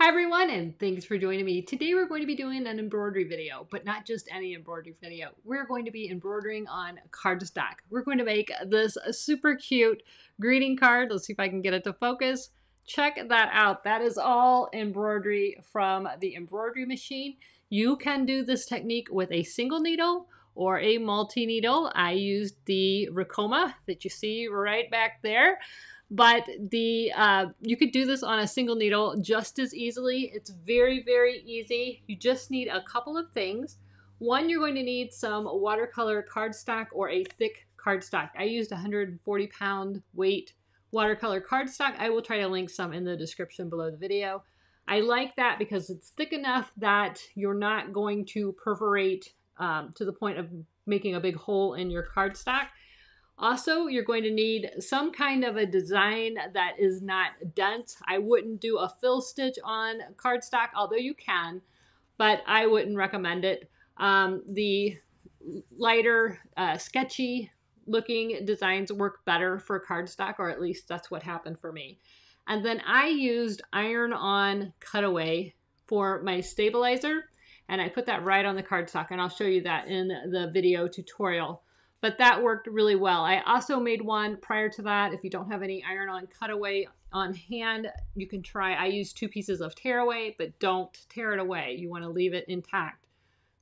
Hi everyone and thanks for joining me. Today we're going to be doing an embroidery video, but not just any embroidery video. We're going to be embroidering on cardstock. We're going to make this super cute greeting card. Let's see if I can get it to focus. Check that out. That is all embroidery from the embroidery machine. You can do this technique with a single needle or a multi-needle. I used the Ricoma that you see right back there but the uh, you could do this on a single needle just as easily. It's very, very easy. You just need a couple of things. One, you're going to need some watercolor cardstock or a thick cardstock. I used 140 pound weight watercolor cardstock. I will try to link some in the description below the video. I like that because it's thick enough that you're not going to perforate um, to the point of making a big hole in your cardstock. Also, you're going to need some kind of a design that is not dense. I wouldn't do a fill stitch on cardstock, although you can, but I wouldn't recommend it. Um, the lighter, uh, sketchy looking designs work better for cardstock, or at least that's what happened for me. And then I used iron-on cutaway for my stabilizer, and I put that right on the cardstock, and I'll show you that in the video tutorial but that worked really well. I also made one prior to that. If you don't have any iron-on cutaway on hand, you can try. I used two pieces of tearaway, but don't tear it away. You want to leave it intact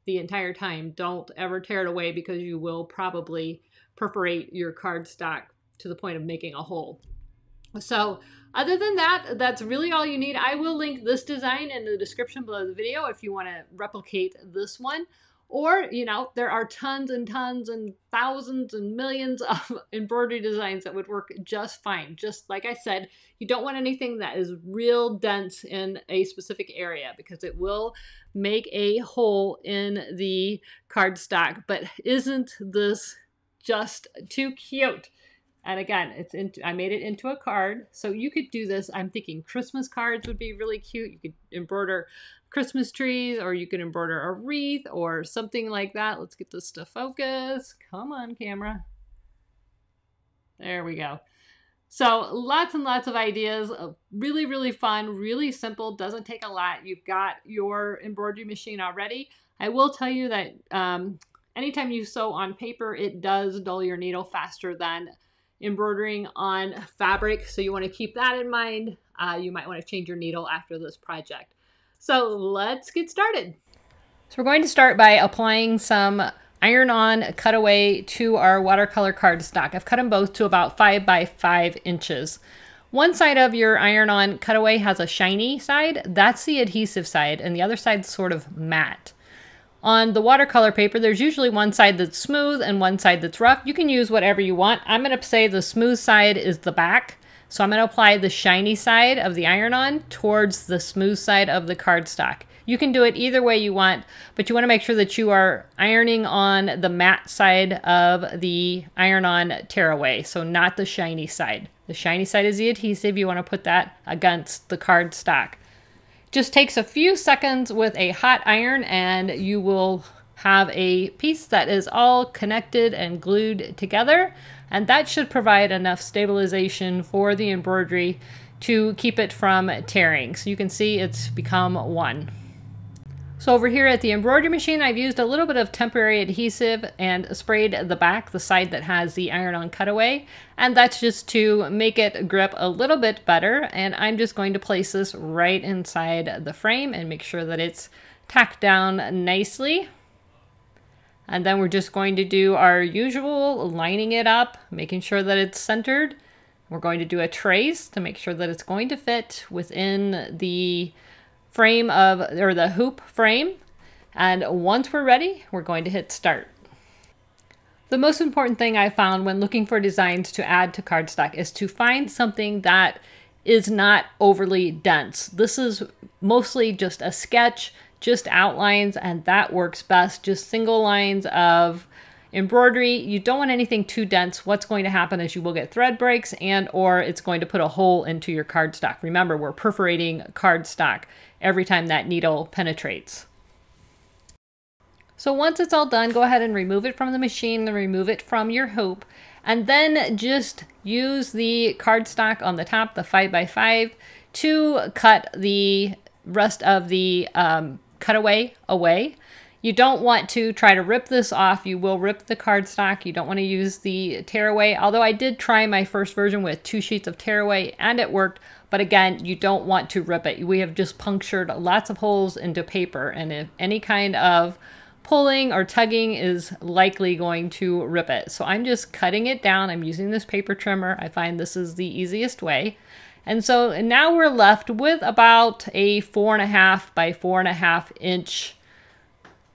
the entire time. Don't ever tear it away because you will probably perforate your cardstock to the point of making a hole. So other than that, that's really all you need. I will link this design in the description below the video if you want to replicate this one. Or, you know, there are tons and tons and thousands and millions of embroidery designs that would work just fine. Just like I said, you don't want anything that is real dense in a specific area because it will make a hole in the cardstock. But isn't this just too cute? And again, it's into, I made it into a card. So you could do this. I'm thinking Christmas cards would be really cute. You could embroider Christmas trees or you could embroider a wreath or something like that. Let's get this to focus. Come on, camera. There we go. So lots and lots of ideas. Really, really fun, really simple, doesn't take a lot. You've got your embroidery machine already. I will tell you that um, anytime you sew on paper, it does dull your needle faster than embroidering on fabric. So you want to keep that in mind. Uh, you might want to change your needle after this project. So let's get started. So we're going to start by applying some iron-on cutaway to our watercolor cardstock. I've cut them both to about five by five inches. One side of your iron-on cutaway has a shiny side. That's the adhesive side, and the other side's sort of matte. On the watercolor paper, there's usually one side that's smooth and one side that's rough. You can use whatever you want. I'm going to say the smooth side is the back. So I'm going to apply the shiny side of the iron-on towards the smooth side of the cardstock. You can do it either way you want, but you want to make sure that you are ironing on the matte side of the iron-on tearaway, so not the shiny side. The shiny side is the adhesive. You want to put that against the cardstock. Just takes a few seconds with a hot iron and you will have a piece that is all connected and glued together. And that should provide enough stabilization for the embroidery to keep it from tearing. So you can see it's become one. So over here at the embroidery machine, I've used a little bit of temporary adhesive and sprayed the back, the side that has the iron-on cutaway. And that's just to make it grip a little bit better. And I'm just going to place this right inside the frame and make sure that it's tacked down nicely. And then we're just going to do our usual lining it up, making sure that it's centered. We're going to do a trace to make sure that it's going to fit within the frame of, or the hoop frame. And once we're ready, we're going to hit start. The most important thing I found when looking for designs to add to cardstock is to find something that is not overly dense. This is mostly just a sketch, just outlines, and that works best. Just single lines of embroidery. You don't want anything too dense. What's going to happen is you will get thread breaks and or it's going to put a hole into your cardstock. Remember, we're perforating cardstock every time that needle penetrates. So once it's all done, go ahead and remove it from the machine and remove it from your hoop. And then just use the cardstock on the top, the 5x5, to cut the rest of the um, cutaway away. You don't want to try to rip this off. You will rip the cardstock. You don't want to use the tearaway. Although I did try my first version with two sheets of tearaway and it worked. But again, you don't want to rip it. We have just punctured lots of holes into paper. And if any kind of pulling or tugging is likely going to rip it. So I'm just cutting it down. I'm using this paper trimmer. I find this is the easiest way. And so now we're left with about a four and a half by four and a half inch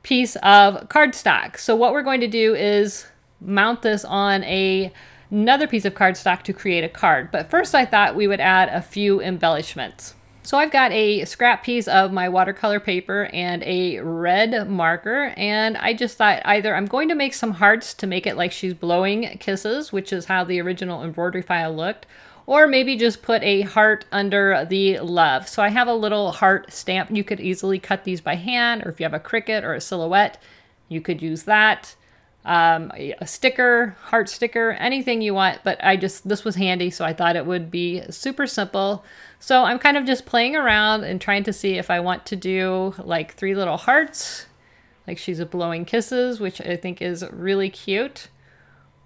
piece of cardstock. So what we're going to do is mount this on a another piece of cardstock to create a card. But first I thought we would add a few embellishments. So I've got a scrap piece of my watercolor paper and a red marker and I just thought either I'm going to make some hearts to make it like she's blowing kisses, which is how the original embroidery file looked, or maybe just put a heart under the love. So I have a little heart stamp. You could easily cut these by hand, or if you have a Cricut or a silhouette, you could use that. Um, a sticker, heart sticker, anything you want, but I just, this was handy, so I thought it would be super simple. So I'm kind of just playing around and trying to see if I want to do like three little hearts, like she's a blowing kisses, which I think is really cute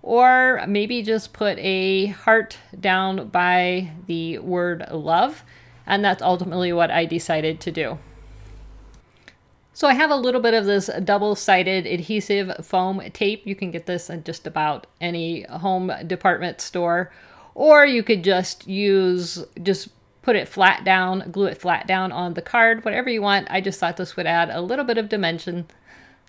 or maybe just put a heart down by the word love. And that's ultimately what I decided to do. So I have a little bit of this double-sided adhesive foam tape. You can get this in just about any home department store. Or you could just use, just put it flat down, glue it flat down on the card, whatever you want. I just thought this would add a little bit of dimension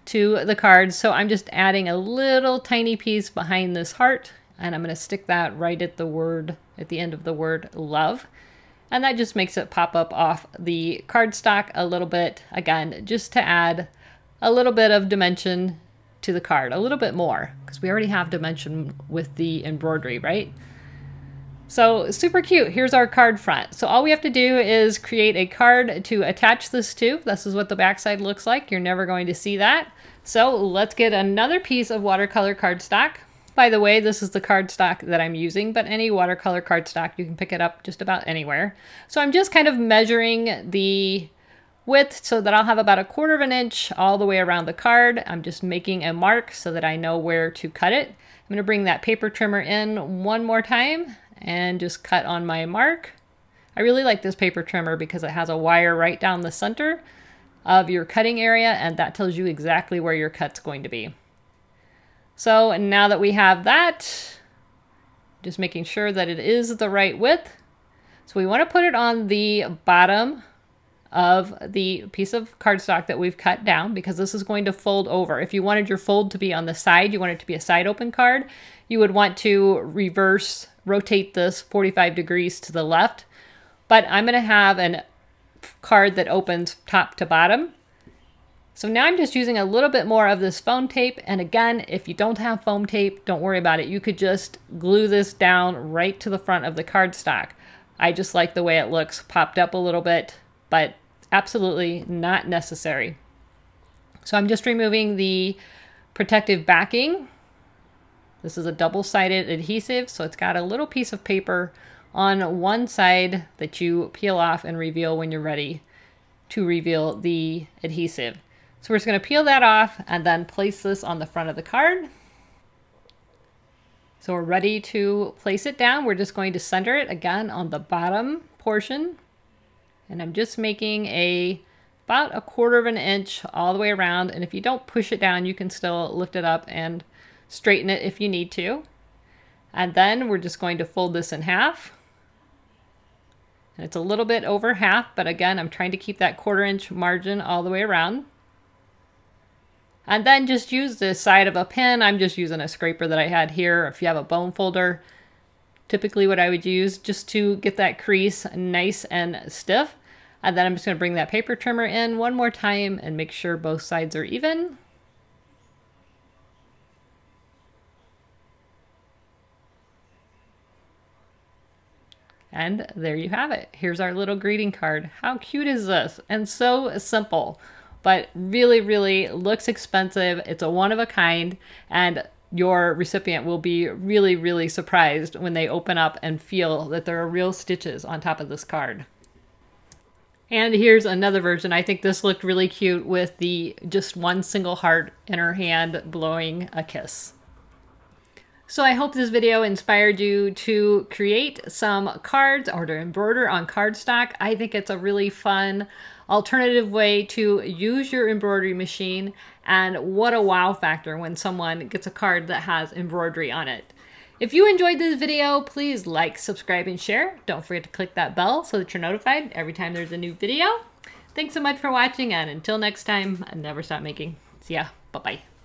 to the card. So I'm just adding a little tiny piece behind this heart and I'm going to stick that right at the word, at the end of the word love. And that just makes it pop up off the cardstock a little bit, again, just to add a little bit of dimension to the card, a little bit more, because we already have dimension with the embroidery, right? So super cute. Here's our card front. So all we have to do is create a card to attach this to. This is what the backside looks like. You're never going to see that. So let's get another piece of watercolor cardstock. By the way, this is the cardstock that I'm using, but any watercolor cardstock, you can pick it up just about anywhere. So I'm just kind of measuring the width so that I'll have about a quarter of an inch all the way around the card. I'm just making a mark so that I know where to cut it. I'm going to bring that paper trimmer in one more time and just cut on my mark. I really like this paper trimmer because it has a wire right down the center of your cutting area and that tells you exactly where your cut's going to be. So now that we have that, just making sure that it is the right width. So we want to put it on the bottom of the piece of cardstock that we've cut down because this is going to fold over. If you wanted your fold to be on the side, you want it to be a side open card, you would want to reverse, rotate this 45 degrees to the left. But I'm going to have an card that opens top to bottom. So now I'm just using a little bit more of this foam tape. And again, if you don't have foam tape, don't worry about it. You could just glue this down right to the front of the cardstock. I just like the way it looks popped up a little bit, but absolutely not necessary. So I'm just removing the protective backing. This is a double-sided adhesive, so it's got a little piece of paper on one side that you peel off and reveal when you're ready to reveal the adhesive. So we're just going to peel that off and then place this on the front of the card. So we're ready to place it down. We're just going to center it again on the bottom portion. And I'm just making a about a quarter of an inch all the way around. And if you don't push it down, you can still lift it up and straighten it if you need to. And then we're just going to fold this in half. And it's a little bit over half, but again, I'm trying to keep that quarter inch margin all the way around. And then just use the side of a pin. I'm just using a scraper that I had here. If you have a bone folder, typically what I would use just to get that crease nice and stiff. And then I'm just going to bring that paper trimmer in one more time and make sure both sides are even. And there you have it. Here's our little greeting card. How cute is this? And so simple, but really, really looks expensive. It's a one of a kind and your recipient will be really, really surprised when they open up and feel that there are real stitches on top of this card. And here's another version. I think this looked really cute with the just one single heart in her hand blowing a kiss. So I hope this video inspired you to create some cards or to embroider on cardstock. I think it's a really fun alternative way to use your embroidery machine and what a wow factor when someone gets a card that has embroidery on it. If you enjoyed this video, please like, subscribe, and share. Don't forget to click that bell so that you're notified every time there's a new video. Thanks so much for watching, and until next time, never stop making. See ya. Bye-bye.